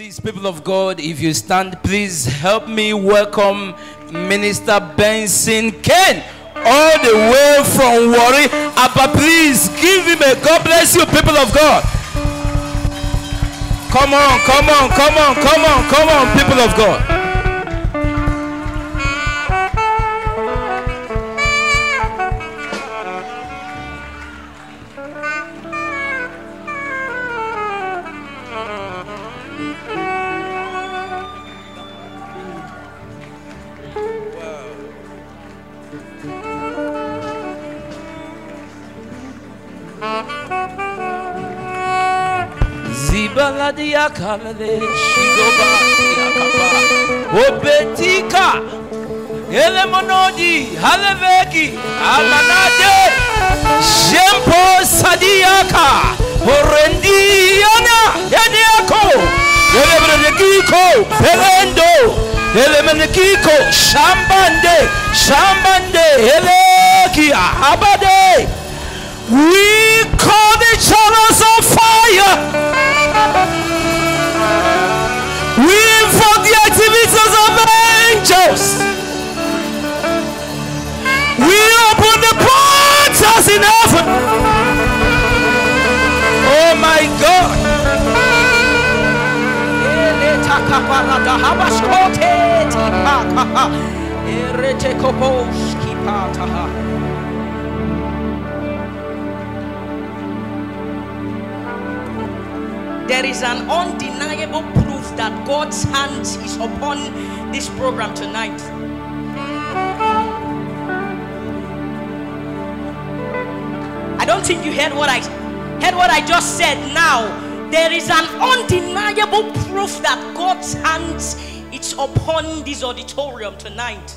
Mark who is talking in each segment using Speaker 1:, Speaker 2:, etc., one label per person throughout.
Speaker 1: Please, people of God, if you stand, please help me welcome Minister Benson Ken all the way from Warri. Abba, please give him a God bless you, people of God. Come on, come on, come on, come on, come on, people of God. Zibaladia kalale shigoba yakapa obetika elemonodi haleveki amanade jempo sadiaka orendiana yediako elemenekiko pelendo elemenekiko shambande. Shambande. Elekia abade. We
Speaker 2: There is an undeniable proof that God's hand is upon this program tonight. I don't think you heard what I heard what I just said now. There is an undeniable proof that God's hands is upon this auditorium tonight.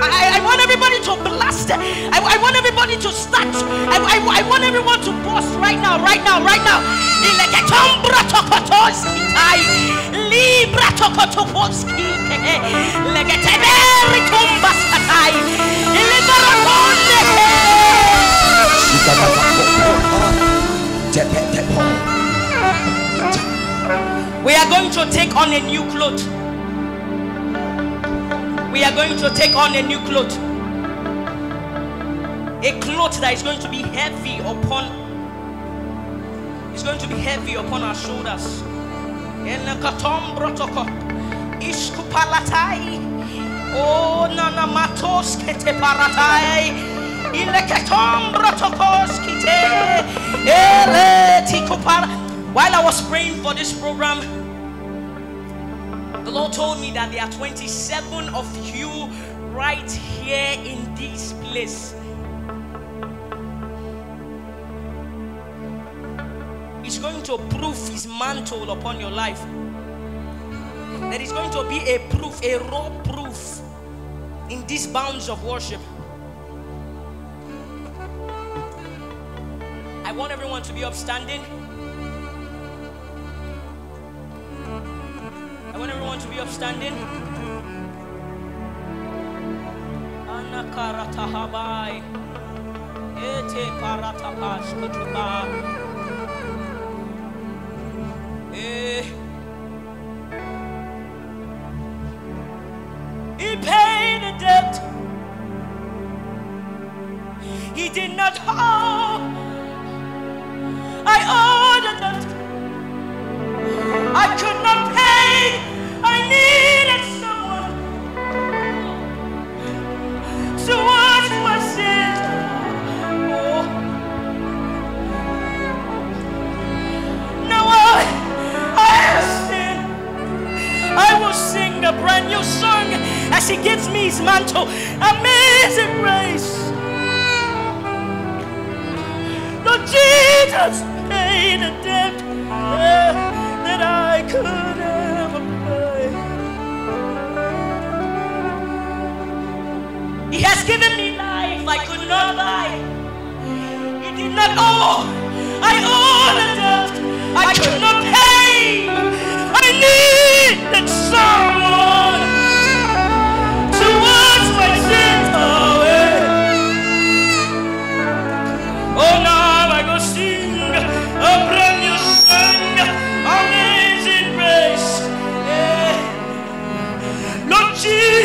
Speaker 2: I, want everybody to blast. I, I want everybody to start. I, I, I want everyone to burst right now, right now, right now. Legeteberi kumbaskatai. Liberakonde. We are going to take on a new cloth. We are going to take on a new cloth. A cloth that is going to be heavy upon is going to be heavy upon our shoulders. Oh nana matos kete paratai. Brotokos kite. Ele tikupara. While I was praying for this program, the Lord told me that there are 27 of you right here in this place. He's going to proof his mantle upon your life. There is going to be a proof, a raw proof in these bounds of worship. I want everyone to be upstanding. want to be upstanding? Anakaratahabai. Ete paratapashkutuba. Amazing grace. Lord Jesus paid the debt uh, that I could ever pay. He has given me life I could not buy. He did not owe. I owe the debt I could not pay.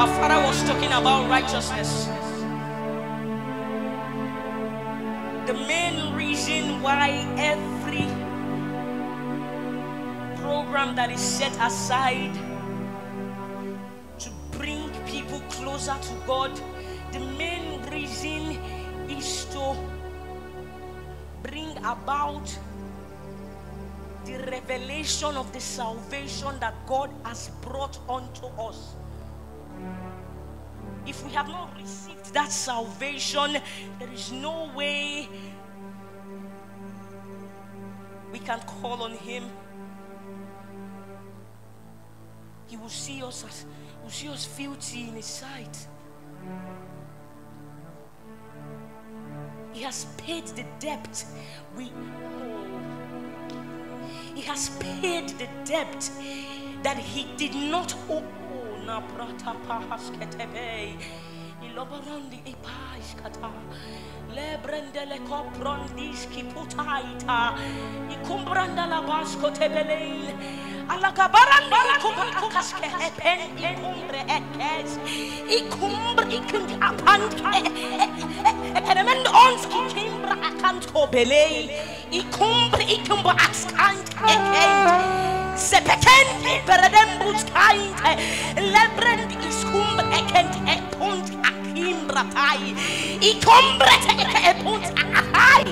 Speaker 2: Our father was talking about righteousness. The main reason why every program that is set aside to bring people closer to God, the main reason is to bring about the revelation of the salvation that God has brought unto us. If we have not received that salvation, there is no way we can call on Him. He will see us as will see us filthy in His sight. He has paid the debt. We He has paid the debt that he did not owe. Na prata pahasketebe. Ilobarondi ipaiskata. Lebrendele koprondis kiputaita. Ikumbranda labasko tebelein. Alagabarandi ikumbakaske hepen ikumbre ekes. Ikumbre ikundi apant. Epenement ons ikimbra akant kobelei. Ikumbre ikumba akskant ekei. Sepeken beredembus kaint. Lebrend iskumbre ekent epunt akimbra tai. Ikumbre epunt akai.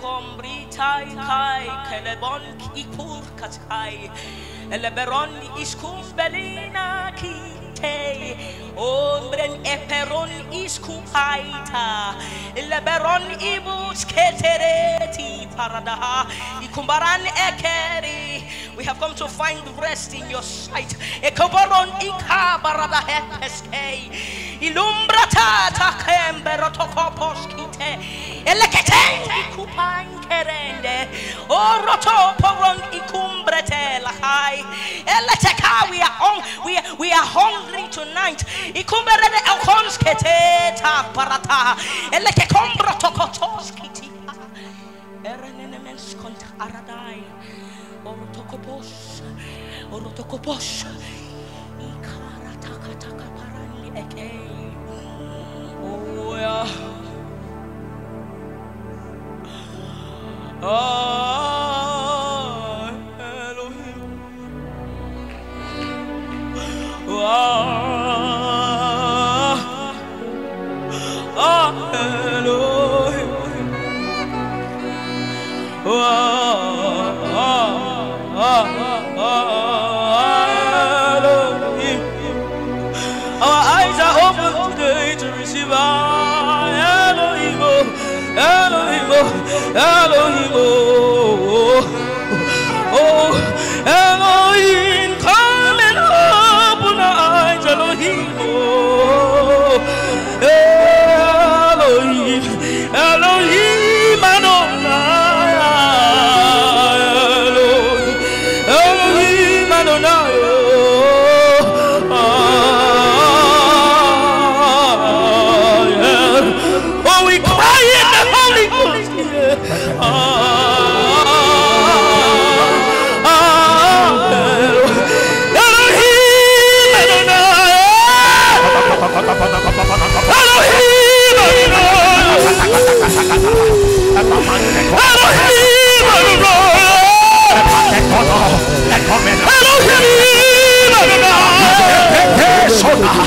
Speaker 2: Kombri tai kai ikur eleberon iskum belina eperon iskupaita eleberon ibus ketereti parada. Ikumbaran ekeri we have come to find rest in your sight ilumbrata takembero tokopos kite eleketendi kupan kerende oroto poron ikumbrete lahai eleteka we are on we, we are hungry tonight. Ikumberede elkonskete parata. Eleke kombro tokotoskiti. Erenenemens kont aradai. Orotokopos. Orotokopos. Ikaratakataka parani eke. Oh Elohim. Ah, Elohim, Hey!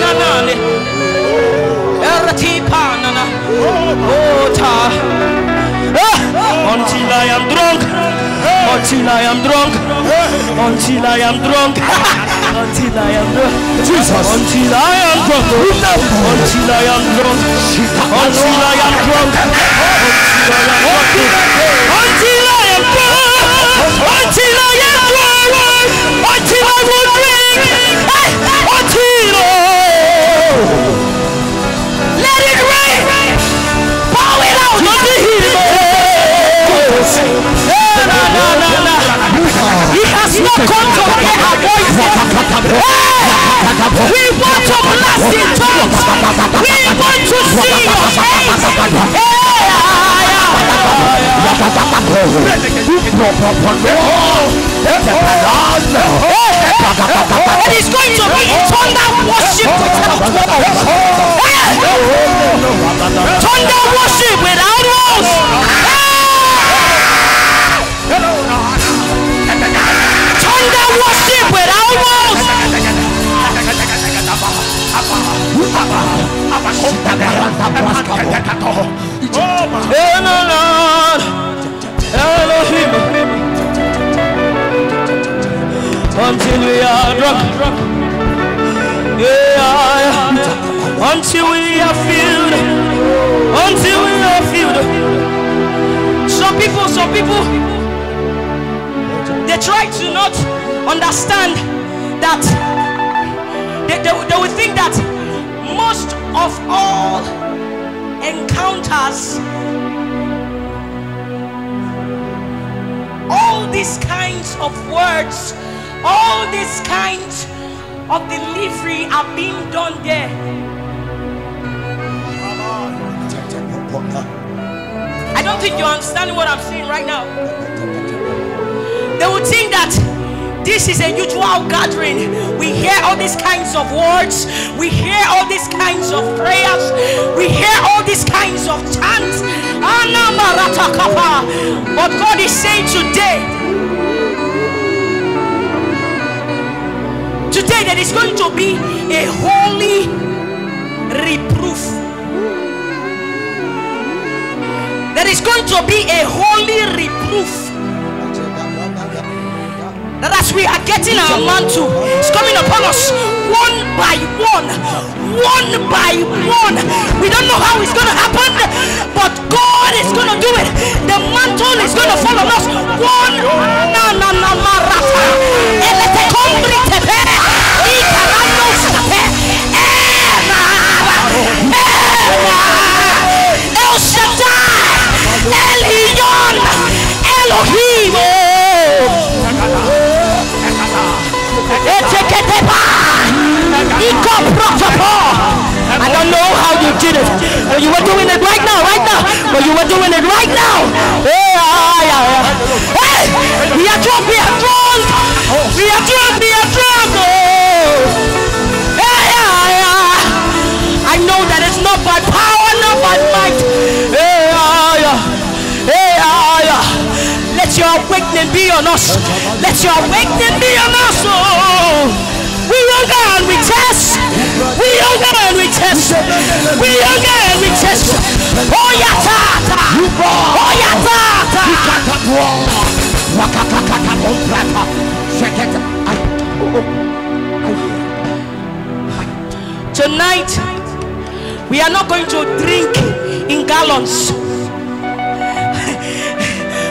Speaker 2: nanane. Erati pa nana. Oh ta. Ah! Until I am drunk. Until I am drunk. Until I am drunk. Until I am drunk.
Speaker 3: Jesus.
Speaker 2: Until I am drunk. Until I am drunk. Until I am drunk. Until I am drunk. Until I am drunk. Until I will drink. Until oh. Let it the Eh. We want to blast in tongues. We want to see your face. And it's going to be thunder worship without walls. Thunder worship without walls. Thunder worship without walls. Elohim, Elohim, until we are drunk, yeah, until we are filled, until we are filled. Some people, some people, they try to not understand that they, they, they will think that most of all encounters. All these kinds of words all these kinds of delivery are being done there. I don't think you're understanding what i'm saying right now. They would think that this is a usual gathering. We hear all these kinds of words, we hear all these kinds of prayers, we hear all these kinds of chants. But God is saying today, today there is going to be a holy reproof. There is going to be a holy reproof that as we are getting our mantle, it's coming upon us one by one, one by one. We don't know how it's going to happen, but God is going to do it. The mantle is going to fall on us one. Na na na. El. Elion. Elohim. I don't know how you did it, but you were doing it right now, right now. But you were doing it right now. Hey, ah, yeah, yeah. hey, we are drunk, we are drunk, we are drunk, we are drunk. Oh. Yeah, yeah. I know that it's not by power, not by might. Hey, ah, yeah. Hey, ah, yeah. Let your awakening be on us. Let your awakening be on us. Oh. Oh we hunger and we test. We oh hunger and we test. We oh hunger and we test. Oh yeah, tata. Oh yeah, tata. Tonight, we are not going to drink in gallons.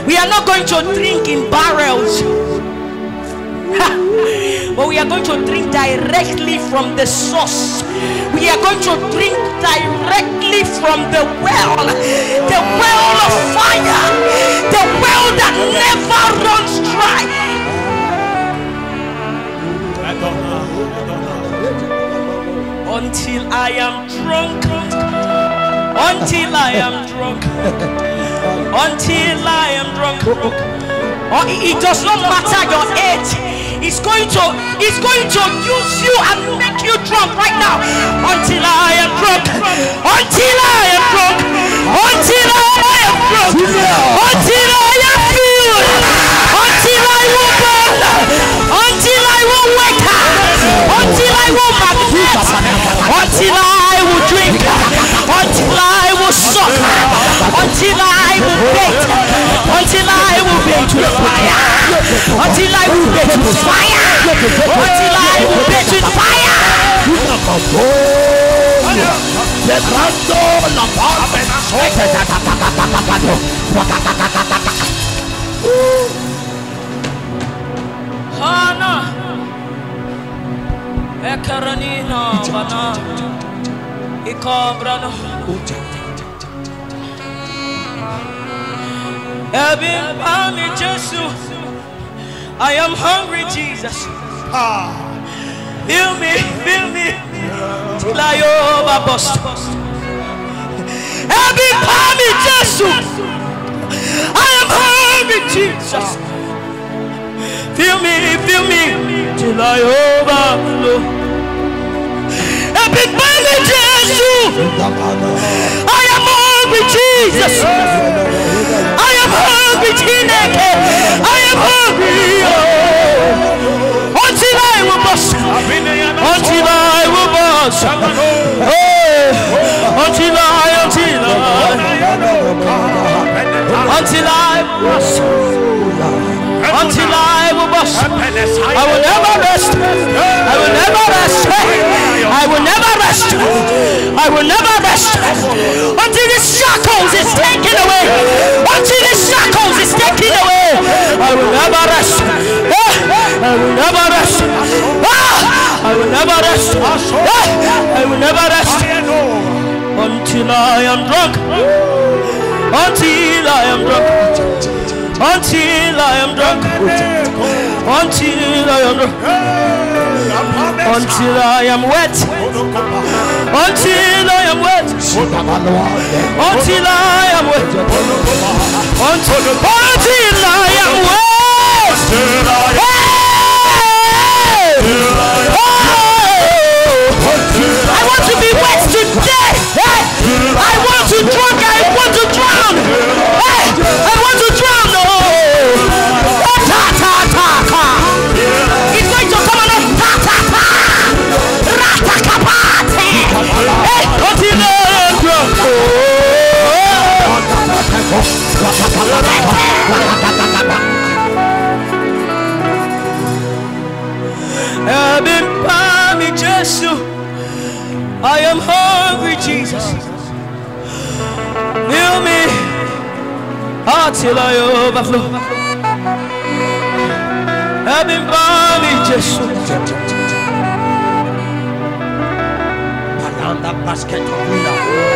Speaker 2: We are not going to drink in barrels. but we are going to drink directly from the source. We are going to drink directly from the well, the well of fire, the well that never runs dry. Until I am drunk, until I am drunk, until I am drunk. Oh, it it does not matter your age. It's going to, it's going to use you and make you drunk right now. Until I fire. Until I will bait with fire. Until I will bait with fire. Hana. Ekaranina bana. Ami ah. Jesu. I am hungry, Jesus. Fill me, fill me, till I overburst. Ebim Ami Jesu. I am hungry, Jesus. Fill me, fill me, till I overflow. Ebim Ami Jesu. I am hungry, Jesus. Chineke. I am hungry. Oh. Until I will bust. Until I will bust. Oh. Until I, until I, until I bust. Until I will bust. I will never rest. I will never rest. I will never rest. I will never rest until the shackles is taken away. Until the shackles is taken away. I will never rest. I will never rest. I will never rest. I will never rest until I am drunk. Until I am drunk. Until I am drunk. Until I am drunk. Until I am wet. Until I am wet. Until I am wet. Until I till I overflow. Heaven valley, Jesus. Around
Speaker 3: that basket of
Speaker 2: window.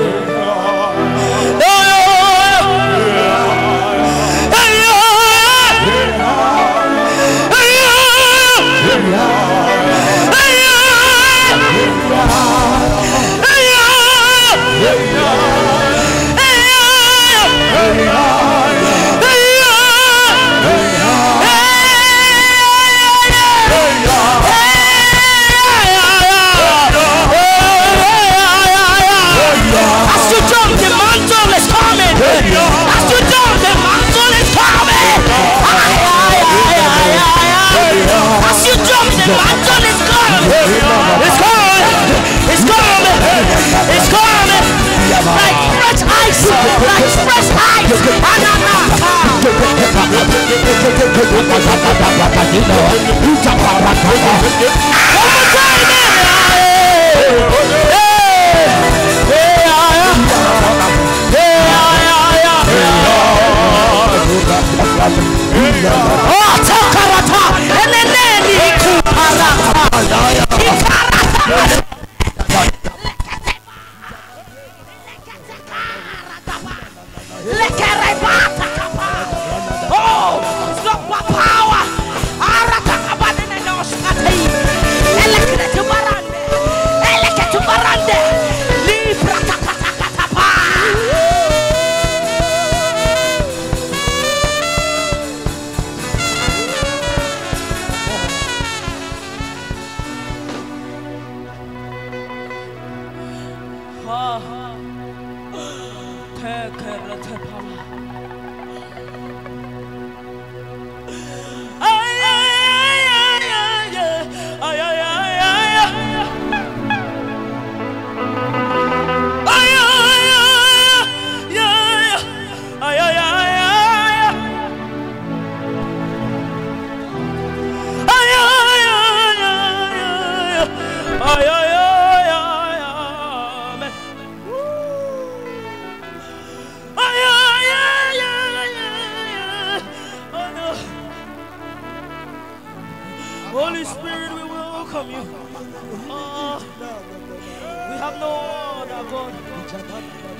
Speaker 2: We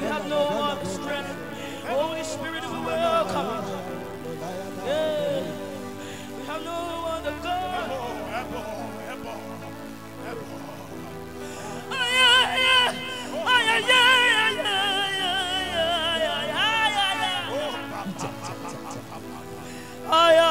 Speaker 2: have no other strength. Holy Spirit, we welcome you. Yeah. We have no other God. Oh, yeah.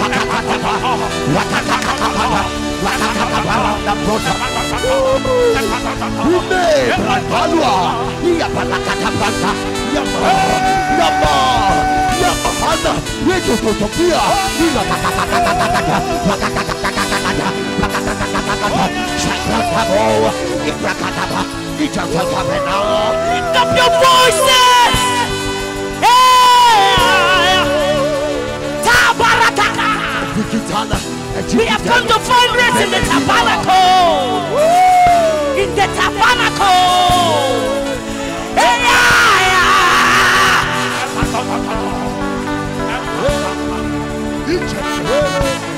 Speaker 2: Lift! We have come to find rest in the tabernacle. In the tabernacle. Hey, yeah, yeah.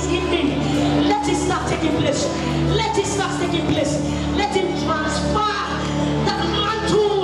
Speaker 2: is indeed. Let it start taking place. Let it start taking place. Let him transfer that mantle